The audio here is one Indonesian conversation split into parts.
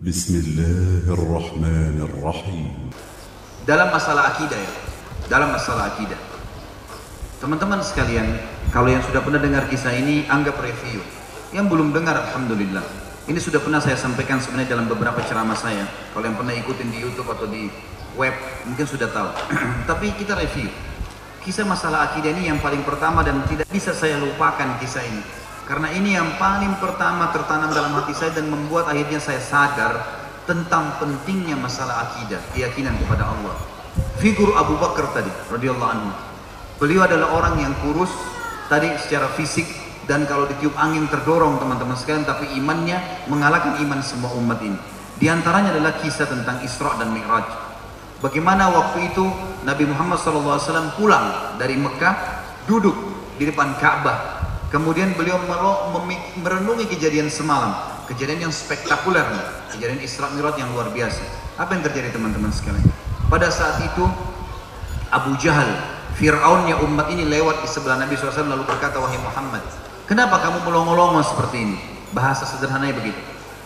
Bismillahirrahmanirrahim. Dalam masalah akidah ya, dalam masalah akidah. Teman-teman sekalian, kalau yang sudah pernah dengar kisah ini, anggap review. Yang belum dengar, Alhamdulillah. Ini sudah pernah saya sampaikan sebenarnya dalam beberapa ceramah saya. Kalau yang pernah ikutin di Youtube atau di web, mungkin sudah tahu. Tapi kita review. Kisah masalah akidah ini yang paling pertama dan tidak bisa saya lupakan kisah ini karena ini yang paling pertama tertanam dalam hati saya dan membuat akhirnya saya sadar tentang pentingnya masalah akidah, keyakinan kepada Allah. Figur Abu Bakar tadi, radhiyallahu anhu. Beliau adalah orang yang kurus tadi secara fisik dan kalau ditiup angin terdorong teman-teman sekalian, tapi imannya mengalahkan iman semua umat ini. Di antaranya adalah kisah tentang Isra dan Mi'raj. Bagaimana waktu itu Nabi Muhammad SAW pulang dari Mekah, duduk di depan Ka'bah. Kemudian beliau merenungi kejadian semalam, kejadian yang spektakuler, kejadian Isra Mi'raj yang luar biasa. Apa yang terjadi teman-teman sekalian? Pada saat itu Abu Jahal, Fir'aunnya umat ini lewat di sebelah Nabi SAW lalu berkata, Wahai Muhammad, kenapa kamu melongo-longo seperti ini? Bahasa sederhananya begitu.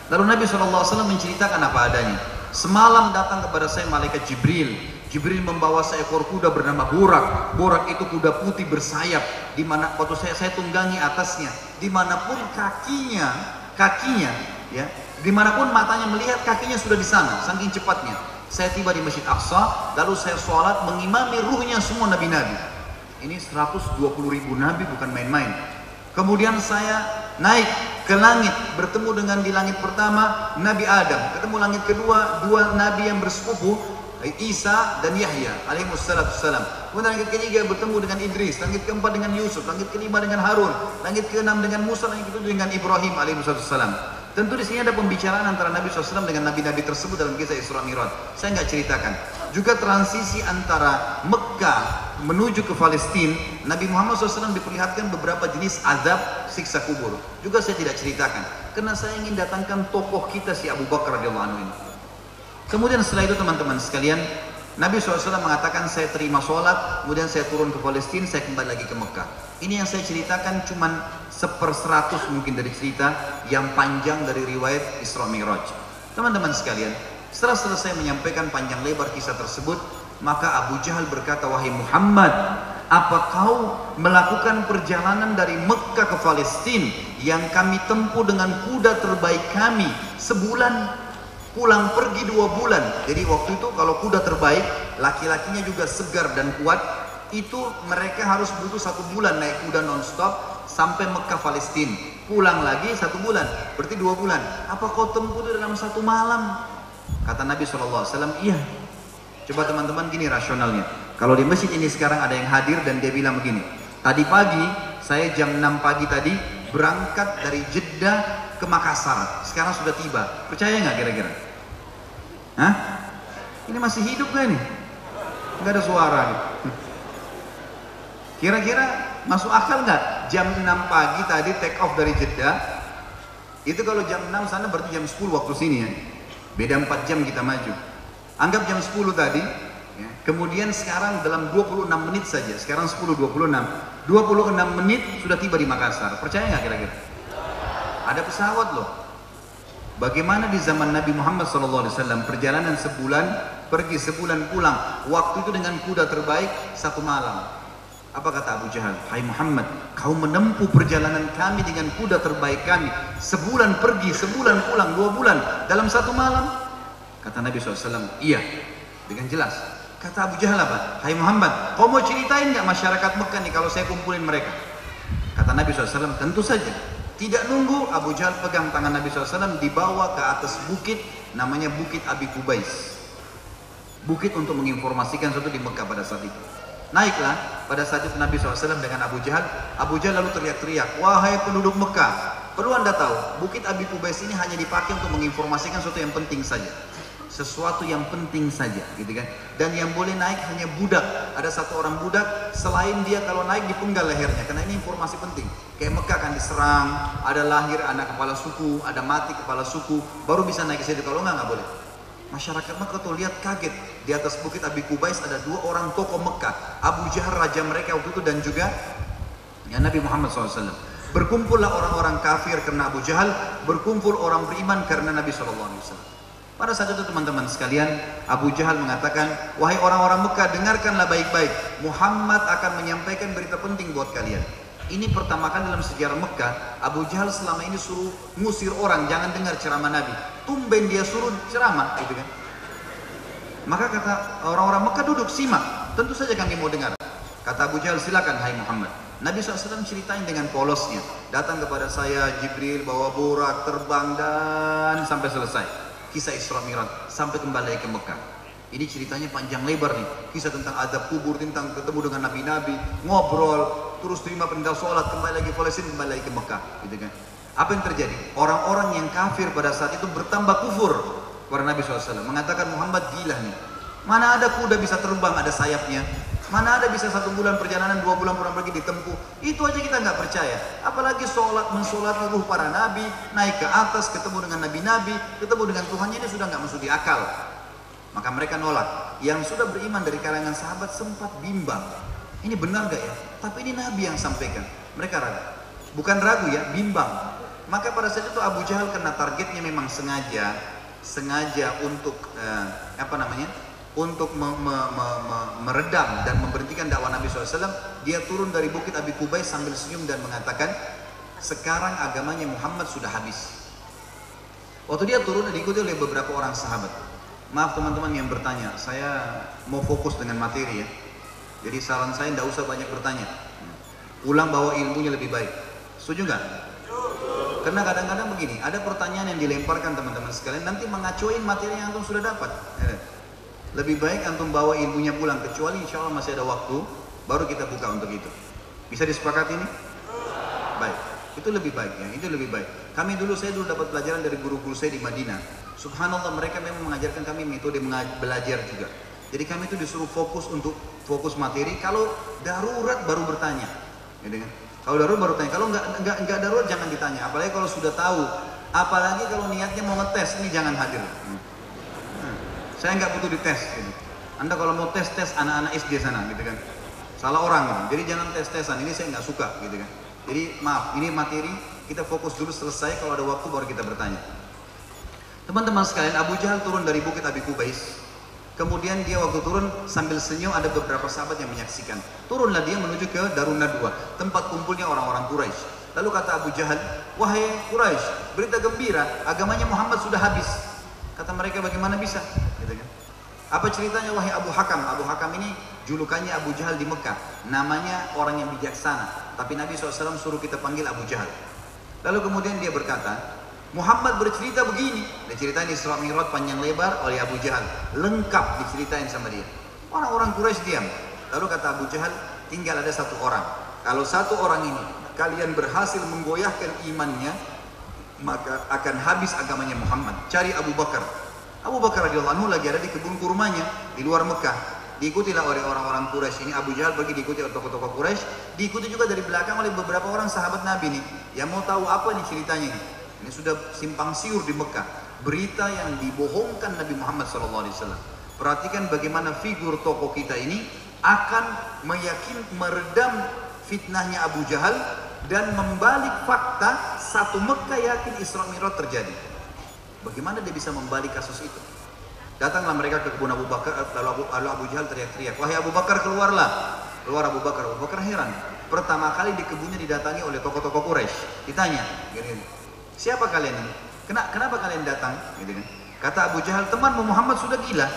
Lalu Nabi SAW menceritakan apa adanya. Semalam datang kepada saya malaikat Jibril. Jibril membawa seekor kuda bernama Burak. Burak itu kuda putih bersayap. Di mana waktu saya saya tunggangi atasnya. Di mana pun kakinya, kakinya, ya, di mana pun matanya melihat kakinya sudah di sana, saking cepatnya. Saya tiba di Masjid Aqsa, lalu saya sholat mengimami ruhnya semua nabi-nabi. Ini 120 ribu nabi bukan main-main. Kemudian saya naik ke langit bertemu dengan di langit pertama Nabi Adam ketemu langit kedua dua nabi yang bersepupu Isa dan Yahya alaihi wassalam. Kemudian langit ketiga bertemu dengan Idris, langit keempat dengan Yusuf, langit kelima dengan Harun, langit keenam dengan Musa, langit ketujuh dengan Ibrahim alaihi wassalam. Tentu di sini ada pembicaraan antara Nabi SAW dengan nabi-nabi tersebut dalam kisah Isra Mi'raj. Saya nggak ceritakan. Juga transisi antara Mekah menuju ke Palestina, Nabi Muhammad SAW diperlihatkan beberapa jenis azab siksa kubur. Juga saya tidak ceritakan, karena saya ingin datangkan tokoh kita si Abu Bakar radhiyallahu anhu ini. Kemudian setelah itu teman-teman sekalian, Nabi SAW mengatakan saya terima sholat, kemudian saya turun ke Palestina, saya kembali lagi ke Mekah. Ini yang saya ceritakan cuman seperseratus mungkin dari cerita yang panjang dari riwayat Isra Mi'raj. Teman-teman sekalian, setelah selesai menyampaikan panjang lebar kisah tersebut, maka Abu Jahal berkata, Wahai Muhammad, apa kau melakukan perjalanan dari Mekah ke Palestina yang kami tempuh dengan kuda terbaik kami sebulan pulang pergi dua bulan. Jadi waktu itu kalau kuda terbaik, laki-lakinya juga segar dan kuat, itu mereka harus butuh satu bulan naik kuda nonstop sampai Mekah Palestina. Pulang lagi satu bulan, berarti dua bulan. Apa kau tempuh dalam satu malam? Kata Nabi SAW, iya. Coba teman-teman gini rasionalnya. Kalau di masjid ini sekarang ada yang hadir dan dia bilang begini. Tadi pagi, saya jam 6 pagi tadi berangkat dari Jeddah ke Makassar. Sekarang sudah tiba. Percaya nggak kira-kira? Hah? Ini masih hidup gak nih? Nggak ada suara nih. Kira-kira masuk akal nggak? Jam 6 pagi tadi take off dari Jeddah. Itu kalau jam 6 sana berarti jam 10 waktu sini ya. Beda 4 jam kita maju. Anggap jam 10 tadi. Ya. Kemudian sekarang dalam 26 menit saja. Sekarang 10.26. 26 menit sudah tiba di Makassar. Percaya nggak kira-kira? Ada pesawat loh. Bagaimana di zaman Nabi Muhammad SAW perjalanan sebulan pergi sebulan pulang. Waktu itu dengan kuda terbaik satu malam. Apa kata Abu Jahal? Hai Muhammad, kau menempuh perjalanan kami dengan kuda terbaik kami. Sebulan pergi, sebulan pulang, dua bulan dalam satu malam. Kata Nabi SAW, iya. Dengan jelas. Kata Abu Jahal apa? Hai Muhammad, kau mau ceritain nggak masyarakat Mekah nih kalau saya kumpulin mereka? Kata Nabi SAW, tentu saja. Tidak nunggu Abu Jahal pegang tangan Nabi SAW dibawa ke atas bukit namanya Bukit Abi Kubais. Bukit untuk menginformasikan sesuatu di Mekah pada saat itu. Naiklah pada saat itu Nabi SAW dengan Abu Jahal. Abu Jahal lalu teriak-teriak, wahai penduduk Mekah, perlu anda tahu, Bukit Abi Kubais ini hanya dipakai untuk menginformasikan sesuatu yang penting saja sesuatu yang penting saja gitu kan? Dan yang boleh naik hanya budak. Ada satu orang budak selain dia kalau naik dipenggal lehernya karena ini informasi penting. Kayak Mekah kan diserang ada lahir anak kepala suku ada mati kepala suku baru bisa naik ke situ. Kalau enggak nggak boleh. Masyarakat Mekah tuh lihat kaget. Di atas bukit Abi Kubais ada dua orang tokoh Mekah. Abu Jahal raja mereka waktu itu dan juga ya Nabi Muhammad SAW berkumpullah orang-orang kafir karena Abu Jahal berkumpul orang beriman karena Nabi SAW Pada saat itu teman-teman sekalian, Abu Jahal mengatakan, wahai orang-orang Mekah, dengarkanlah baik-baik. Muhammad akan menyampaikan berita penting buat kalian. Ini pertama kali dalam sejarah Mekah, Abu Jahal selama ini suruh ngusir orang, jangan dengar ceramah Nabi. Tumben dia suruh ceramah, gitu kan. Maka kata orang-orang Mekah duduk, simak. Tentu saja kami mau dengar. Kata Abu Jahal, silakan hai Muhammad. Nabi SAW ceritain dengan polosnya. Datang kepada saya, Jibril bawa burak, terbang dan sampai selesai kisah Isra Mi'raj sampai kembali ke Mekah. Ini ceritanya panjang lebar nih. Kisah tentang adab kubur, tentang ketemu dengan nabi-nabi, ngobrol, terus terima perintah sholat, kembali lagi Palestina, kembali lagi ke Mekah, gitu kan. Apa yang terjadi? Orang-orang yang kafir pada saat itu bertambah kufur kepada Nabi SAW. Mengatakan Muhammad gila nih. Mana ada kuda bisa terbang, ada sayapnya. Mana ada bisa satu bulan perjalanan, dua bulan kurang pergi ditempuh. Itu aja kita nggak percaya. Apalagi sholat, mensolat ruh para nabi, naik ke atas, ketemu dengan nabi-nabi, ketemu dengan Tuhannya ini sudah nggak masuk di akal. Maka mereka nolak. Yang sudah beriman dari kalangan sahabat sempat bimbang. Ini benar gak ya? Tapi ini Nabi yang sampaikan. Mereka ragu. Bukan ragu ya, bimbang. Maka pada saat itu Abu Jahal kena targetnya memang sengaja, sengaja untuk eh, apa namanya? Untuk me, me, me, me, meredam dan memberhentikan dakwah Nabi SAW, dia turun dari bukit Abi Kubais sambil senyum dan mengatakan, sekarang agamanya Muhammad sudah habis. Waktu dia turun diikuti oleh beberapa orang sahabat. Maaf teman-teman yang bertanya, saya mau fokus dengan materi ya. Jadi saran saya tidak usah banyak bertanya. Ulang bahwa ilmunya lebih baik. Setuju nggak? Karena kadang-kadang begini, ada pertanyaan yang dilemparkan teman-teman sekalian, nanti mengacuin materi yang antum sudah dapat. Ya. Lebih baik antum bawa ilmunya pulang kecuali insya Allah masih ada waktu baru kita buka untuk itu. Bisa disepakati ini? Baik. Itu lebih baik ya, itu lebih baik. Kami dulu saya dulu dapat pelajaran dari guru-guru saya di Madinah. Subhanallah mereka memang mengajarkan kami metode belajar juga. Jadi kami itu disuruh fokus untuk fokus materi. Kalau darurat baru bertanya, gitu kan? Kalau darurat baru tanya. Kalau nggak nggak nggak darurat jangan ditanya. Apalagi kalau sudah tahu. Apalagi kalau niatnya mau ngetes ini jangan hadir. Saya nggak butuh dites. Gitu. Anda kalau mau tes tes anak-anak SD sana, gitu kan. Salah orang, gitu. jadi jangan tes tesan. Ini saya nggak suka, gitu kan. Jadi maaf, ini materi kita fokus dulu selesai. Kalau ada waktu baru kita bertanya. Teman-teman sekalian, Abu Jahal turun dari bukit Abi Kubais. Kemudian dia waktu turun sambil senyum ada beberapa sahabat yang menyaksikan. Turunlah dia menuju ke Darun Nadwa, tempat kumpulnya orang-orang Quraisy. Lalu kata Abu Jahal, wahai Quraisy, berita gembira, agamanya Muhammad sudah habis. Kata mereka bagaimana bisa? Apa ceritanya wahai Abu Hakam? Abu Hakam ini julukannya Abu Jahal di Mekah. Namanya orang yang bijaksana. Tapi Nabi SAW suruh kita panggil Abu Jahal. Lalu kemudian dia berkata, Muhammad bercerita begini. Ceritain Isra Mi'raj panjang lebar oleh Abu Jahal. Lengkap diceritain sama dia. Orang-orang Quraisy diam. Lalu kata Abu Jahal, tinggal ada satu orang. Kalau satu orang ini kalian berhasil menggoyahkan imannya, maka akan habis agamanya Muhammad. Cari Abu Bakar. Abu Bakar radhiyallahu anhu lagi ada di kebun kurmanya di luar Mekah. Diikutilah oleh orang-orang Quraisy ini. Abu Jahal pergi diikuti oleh tokoh-tokoh Quraisy. Diikuti juga dari belakang oleh beberapa orang sahabat Nabi nih. Yang mau tahu apa nih ceritanya ini. Ini sudah simpang siur di Mekah. Berita yang dibohongkan Nabi Muhammad SAW. Perhatikan bagaimana figur tokoh kita ini akan meyakin meredam fitnahnya Abu Jahal dan membalik fakta satu Mekah yakin Isra Mi'raj terjadi. Bagaimana dia bisa membalik kasus itu? Datanglah mereka ke kebun Abu Bakar, lalu Abu, lalu Abu Jahal teriak-teriak, wahai Abu Bakar keluarlah. Keluar Abu Bakar, Abu Bakar heran. Pertama kali di kebunnya didatangi oleh tokoh-tokoh Quraisy. Ditanya, gini, siapa kalian ini? Kenapa, kenapa kalian datang? Gitu kan. Kata Abu Jahal, temanmu Muhammad sudah gila.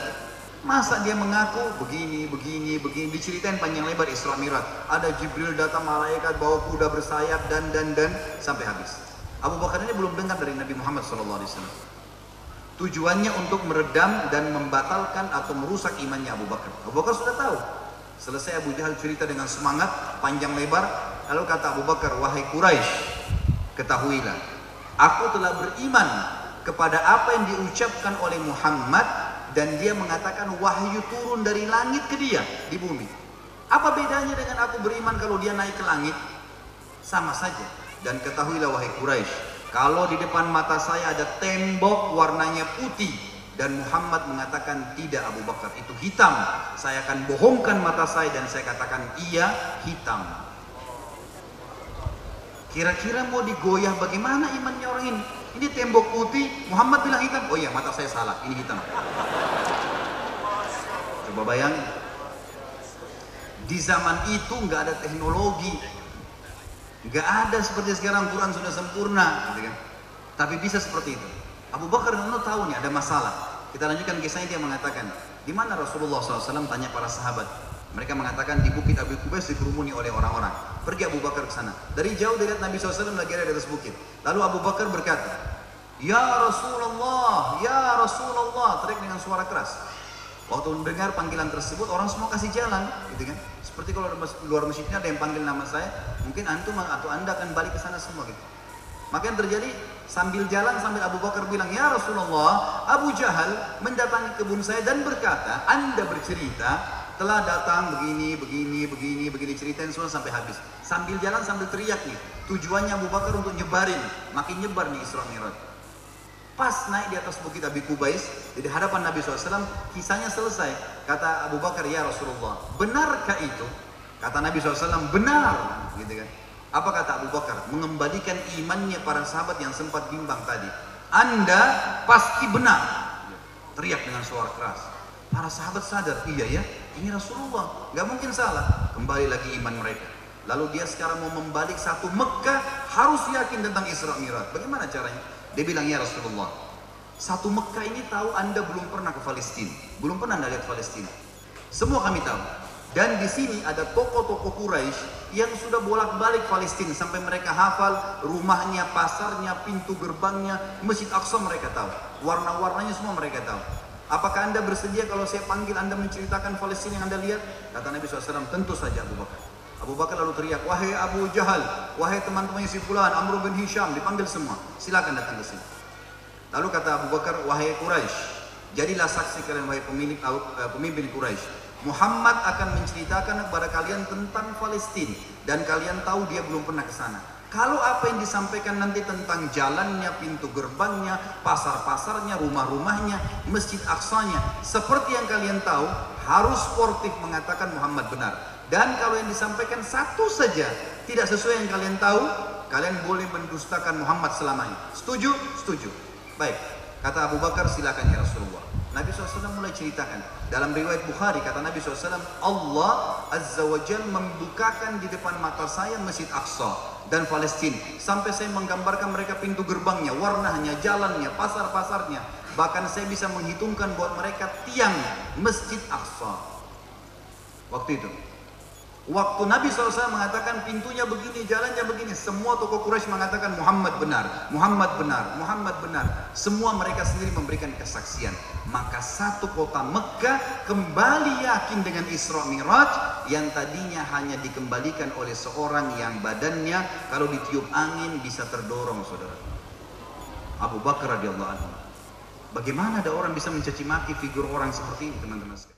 Masa dia mengaku begini, begini, begini, diceritain panjang lebar Isra Mi'raj. Ada Jibril datang malaikat bawa kuda bersayap dan dan dan sampai habis. Abu Bakar ini belum dengar dari Nabi Muhammad SAW. Tujuannya untuk meredam dan membatalkan atau merusak imannya Abu Bakar. Abu Bakar sudah tahu. Selesai Abu Jahal cerita dengan semangat, panjang lebar. Lalu kata Abu Bakar, wahai Quraisy, ketahuilah, aku telah beriman kepada apa yang diucapkan oleh Muhammad dan dia mengatakan wahyu turun dari langit ke dia di bumi. Apa bedanya dengan aku beriman kalau dia naik ke langit? Sama saja. Dan ketahuilah wahai Quraisy, kalau di depan mata saya ada tembok warnanya putih dan Muhammad mengatakan tidak Abu Bakar itu hitam, saya akan bohongkan mata saya dan saya katakan iya hitam. Kira-kira mau digoyah bagaimana imannya orang ini? Ini tembok putih, Muhammad bilang hitam. Oh iya, mata saya salah, ini hitam. Coba bayangin. Di zaman itu nggak ada teknologi, nggak ada seperti sekarang Quran sudah sempurna, gitu kan? Tapi bisa seperti itu. Abu Bakar dan tahu nih ada masalah. Kita lanjutkan kisahnya dia mengatakan, di mana Rasulullah SAW tanya para sahabat. Mereka mengatakan di bukit Abu Kubais dikerumuni oleh orang-orang. Pergi Abu Bakar ke sana. Dari jauh dilihat Nabi SAW lagi ada di atas bukit. Lalu Abu Bakar berkata, Ya Rasulullah, Ya Rasulullah, teriak dengan suara keras. Waktu mendengar panggilan tersebut, orang semua kasih jalan, gitu kan? Seperti kalau luar masjidnya ada yang panggil nama saya, mungkin antum atau anda akan balik ke sana semua, gitu. Maka yang terjadi sambil jalan sambil Abu Bakar bilang, Ya Rasulullah, Abu Jahal mendatangi kebun saya dan berkata, Anda bercerita telah datang begini, begini, begini, begini ceritain semua sampai habis. Sambil jalan sambil teriak nih. Tujuannya Abu Bakar untuk nyebarin, makin nyebar nih Isra Mi'raj. Pas naik di atas bukit Abi Kubais, di hadapan Nabi SAW, kisahnya selesai. Kata Abu Bakar, ya Rasulullah, benarkah itu? Kata Nabi SAW, benar. Gitu kan. Apa kata Abu Bakar? Mengembalikan imannya para sahabat yang sempat bimbang tadi. Anda pasti benar. Teriak dengan suara keras. Para sahabat sadar, iya ya, ini Rasulullah. Gak mungkin salah. Kembali lagi iman mereka. Lalu dia sekarang mau membalik satu Mekah, harus yakin tentang Isra Mi'raj. Bagaimana caranya? Dia bilang, ya Rasulullah, satu Mekah ini tahu Anda belum pernah ke Palestina. Belum pernah Anda lihat Palestina. Semua kami tahu. Dan di sini ada toko-toko Quraisy yang sudah bolak-balik Palestina sampai mereka hafal rumahnya, pasarnya, pintu gerbangnya, Masjid Aqsa mereka tahu. Warna-warnanya semua mereka tahu. Apakah Anda bersedia kalau saya panggil Anda menceritakan Palestina yang Anda lihat? Kata Nabi SAW, tentu saja Abu Bakar. Abu Bakar lalu teriak, wahai Abu Jahal, wahai teman-teman si Fulan, Amr bin Hisham, dipanggil semua. Silakan datang ke sini. Lalu kata Abu Bakar, wahai Quraisy, jadilah saksi kalian wahai pemilik, uh, pemimpin Quraisy. Muhammad akan menceritakan kepada kalian tentang Palestina dan kalian tahu dia belum pernah ke sana. Kalau apa yang disampaikan nanti tentang jalannya, pintu gerbangnya, pasar-pasarnya, rumah-rumahnya, masjid aksanya, seperti yang kalian tahu, harus sportif mengatakan Muhammad benar. Dan kalau yang disampaikan satu saja tidak sesuai yang kalian tahu, kalian boleh mendustakan Muhammad selamanya. Setuju? Setuju. Baik. Kata Abu Bakar, silakan ya Rasulullah. Nabi SAW mulai ceritakan. Dalam riwayat Bukhari, kata Nabi SAW, Allah Azza wa Jal membukakan di depan mata saya Masjid Aqsa dan Palestina. Sampai saya menggambarkan mereka pintu gerbangnya, warnanya, jalannya, pasar-pasarnya. Bahkan saya bisa menghitungkan buat mereka tiang Masjid Aqsa. Waktu itu. Waktu Nabi SAW mengatakan pintunya begini, jalannya begini, semua tokoh Quraisy mengatakan Muhammad benar, Muhammad benar, Muhammad benar. Semua mereka sendiri memberikan kesaksian. Maka satu kota Mekah kembali yakin dengan Isra Miraj yang tadinya hanya dikembalikan oleh seorang yang badannya kalau ditiup angin bisa terdorong, saudara. Abu Bakar radhiyallahu anhu. Bagaimana ada orang bisa mencaci maki figur orang seperti ini, teman-teman sekalian?